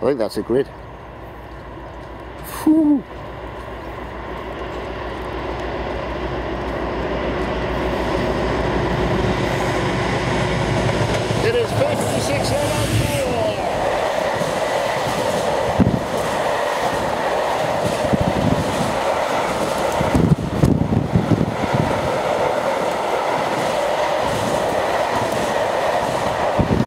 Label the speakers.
Speaker 1: I think that's a grid. Whew. It is 56